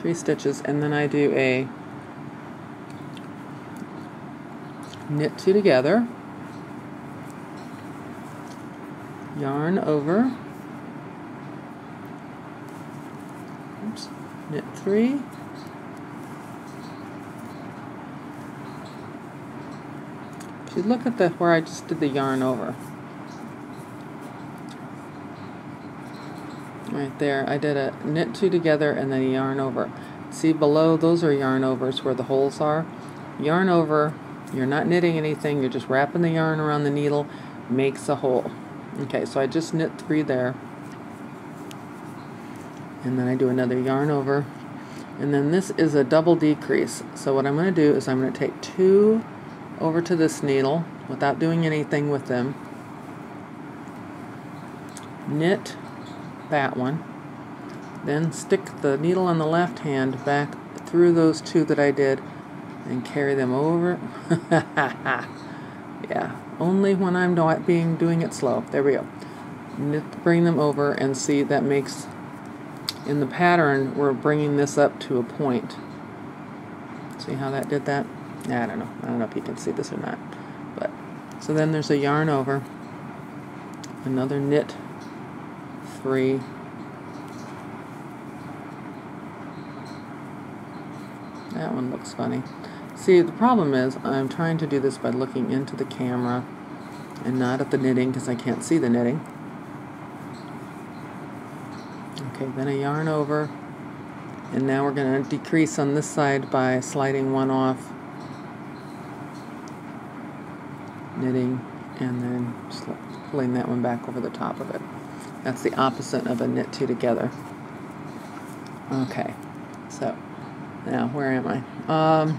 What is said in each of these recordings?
three stitches and then I do a knit two together. Yarn over. Oops, knit three. If you look at the where I just did the yarn over right there. I did a knit two together and then yarn over. See below those are yarn overs where the holes are. Yarn over you're not knitting anything you're just wrapping the yarn around the needle makes a hole. Okay so I just knit three there. And then I do another yarn over. And then this is a double decrease. So what I'm going to do is I'm going to take two over to this needle without doing anything with them. Knit that one. Then stick the needle on the left hand back through those two that I did and carry them over. yeah, only when I'm not being doing it slow. There we go. Knit, bring them over and see that makes in the pattern we're bringing this up to a point. See how that did that? I don't know. I don't know if you can see this or not. But so then there's a yarn over, another knit three. That one looks funny. See, the problem is I'm trying to do this by looking into the camera and not at the knitting because I can't see the knitting. Okay, then a yarn over. And now we're going to decrease on this side by sliding one off, knitting, and then pulling that one back over the top of it. That's the opposite of a knit two together. Okay, so now where am I? Um,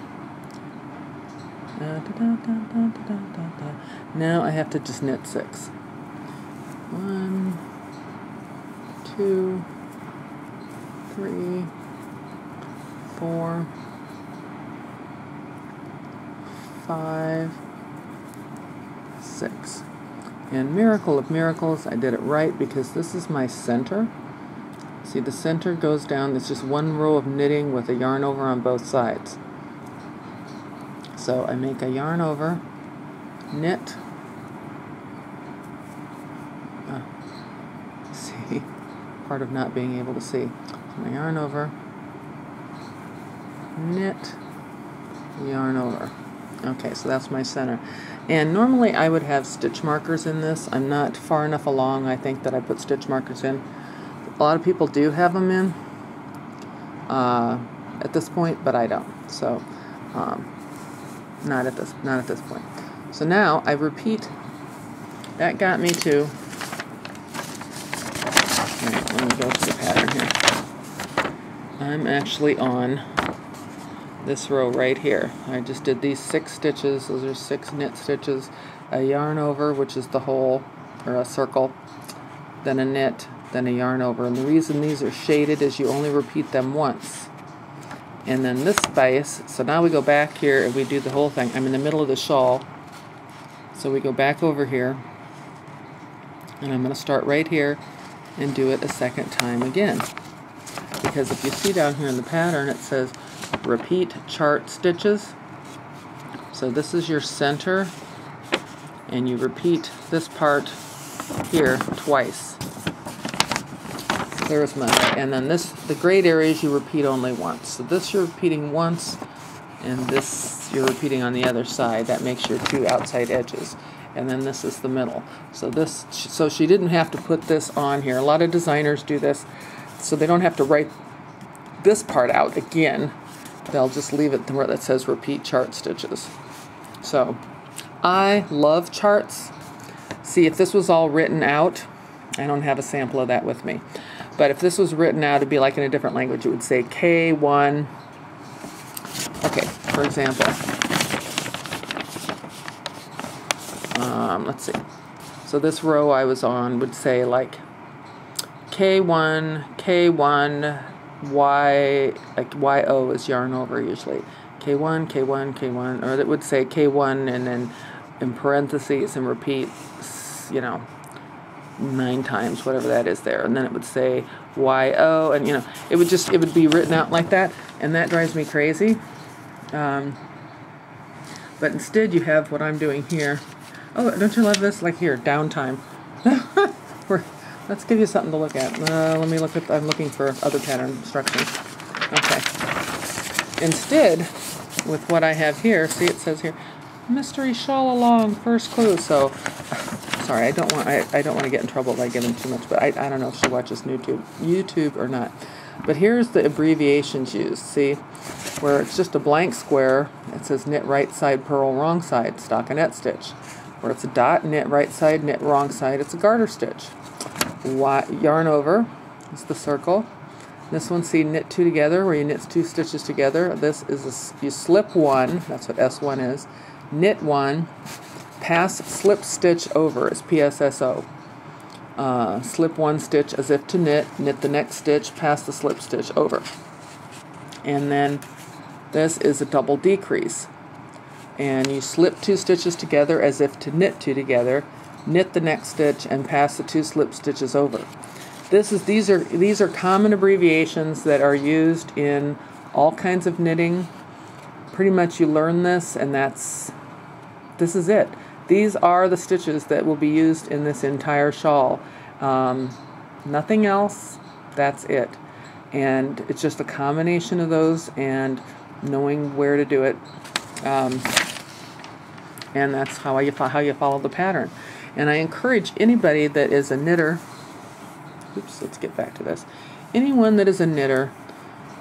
now I have to just knit six. One, two, three, four, five, six. And miracle of miracles, I did it right because this is my center. See, the center goes down. It's just one row of knitting with a yarn over on both sides. So I make a yarn over, knit. Ah, see, part of not being able to see. So my yarn over, knit, yarn over. Okay, so that's my center. And normally I would have stitch markers in this. I'm not far enough along, I think, that I put stitch markers in. A lot of people do have them in uh, at this point, but I don't. So, um, not at this, not at this point. So now I repeat. That got me to. Right, let me go to the pattern here. I'm actually on this row right here. I just did these six stitches. Those are six knit stitches. A yarn over, which is the hole, or a circle. Then a knit, then a yarn over. And the reason these are shaded is you only repeat them once. And then this space, so now we go back here and we do the whole thing. I'm in the middle of the shawl. So we go back over here. And I'm going to start right here and do it a second time again. Because if you see down here in the pattern, it says repeat chart stitches. So this is your center and you repeat this part here twice. There's my, and then this, the grayed areas you repeat only once. So this you're repeating once and this you're repeating on the other side. That makes your two outside edges. And then this is the middle. So this, so she didn't have to put this on here. A lot of designers do this so they don't have to write this part out again they'll just leave it where that says repeat chart stitches. So I love charts. See, if this was all written out, I don't have a sample of that with me. But if this was written out, it'd be like in a different language. It would say K1. Okay, for example. Um, let's see. So this row I was on would say like K1, K1, Y, like YO is yarn over usually. K1, K1, K1, or it would say K1 and then in parentheses and repeat, you know, nine times, whatever that is there, and then it would say YO, and you know, it would just, it would be written out like that, and that drives me crazy. Um, but instead, you have what I'm doing here. Oh, don't you love this? Like here, downtime. let's give you something to look at. Uh, let me look at, I'm looking for other pattern instructions. Okay. Instead, with what I have here, see it says here, mystery shawl along, first clue. So, sorry, I don't want I, I don't want to get in trouble by giving too much, but I, I don't know if she watches YouTube YouTube or not. But here's the abbreviations used. See, where it's just a blank square, it says knit right side, purl wrong side, stockinette stitch. Where it's a dot, knit right side, knit wrong side, it's a garter stitch. Yarn over is the circle. This one, see, knit two together, where you knit two stitches together. This is, a, you slip one, that's what S1 is, knit one, pass slip stitch over it's PSSO. Uh, slip one stitch as if to knit, knit the next stitch, pass the slip stitch over. And then this is a double decrease. And you slip two stitches together as if to knit two together, knit the next stitch, and pass the two slip stitches over. This is these are these are common abbreviations that are used in all kinds of knitting. Pretty much you learn this and that's this is it. These are the stitches that will be used in this entire shawl. Um, nothing else, that's it. And it's just a combination of those and knowing where to do it. Um, and that's how you, how you follow the pattern. And I encourage anybody that is a knitter, oops, let's get back to this. Anyone that is a knitter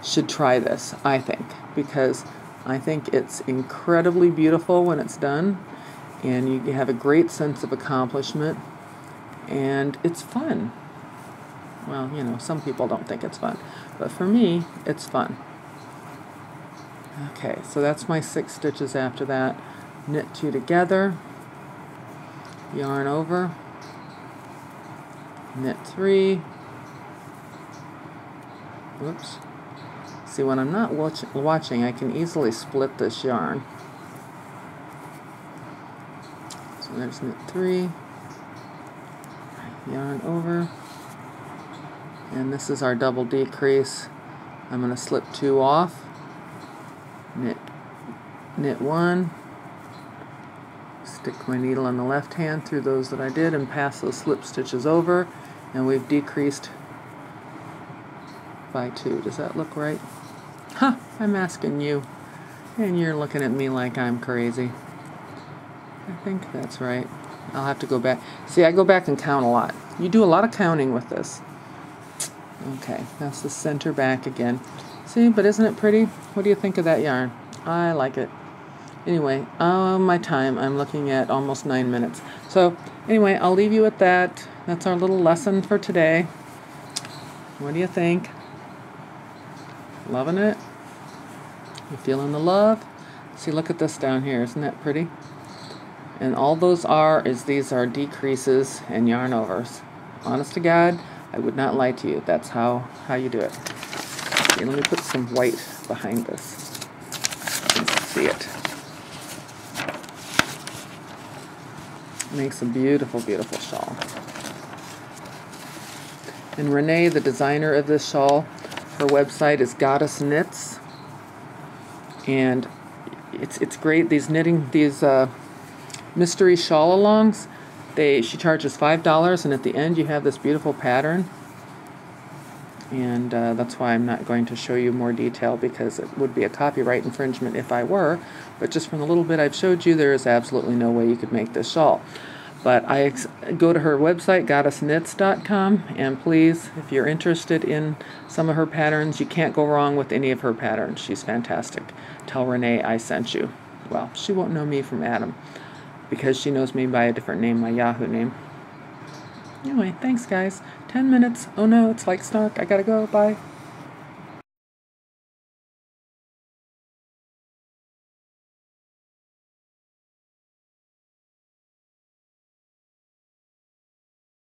should try this, I think, because I think it's incredibly beautiful when it's done and you have a great sense of accomplishment and it's fun. Well, you know, some people don't think it's fun, but for me, it's fun. Okay, so that's my six stitches after that. Knit two together, yarn over, knit three, whoops. See, when I'm not watch watching, I can easily split this yarn. So there's knit three, yarn over, and this is our double decrease. I'm going to slip two off, knit, knit one, stick my needle on the left hand through those that I did and pass those slip stitches over and we've decreased by two. Does that look right? Huh, I'm asking you and you're looking at me like I'm crazy. I think that's right. I'll have to go back. See, I go back and count a lot. You do a lot of counting with this. Okay, that's the center back again. See, but isn't it pretty? What do you think of that yarn? I like it. Anyway, uh, my time, I'm looking at almost nine minutes. So, anyway, I'll leave you with that. That's our little lesson for today. What do you think? Loving it? You feeling the love? See, look at this down here. Isn't that pretty? And all those are is these are decreases and yarn overs. Honest to God, I would not lie to you. That's how, how you do it. Okay, let me put some white behind this. see it. Makes a beautiful, beautiful shawl. And Renee, the designer of this shawl, her website is Goddess Knits. And it's it's great. These knitting, these uh, mystery shawl alongs. They she charges five dollars, and at the end you have this beautiful pattern. And uh, that's why I'm not going to show you more detail because it would be a copyright infringement if I were. But just from the little bit I've showed you, there is absolutely no way you could make this shawl. But I go to her website, goddessknits.com, and please, if you're interested in some of her patterns, you can't go wrong with any of her patterns. She's fantastic. Tell Renee I sent you. Well, she won't know me from Adam because she knows me by a different name, my Yahoo name. Anyway, thanks guys. 10 minutes. Oh no, it's like Snark. I gotta go. Bye.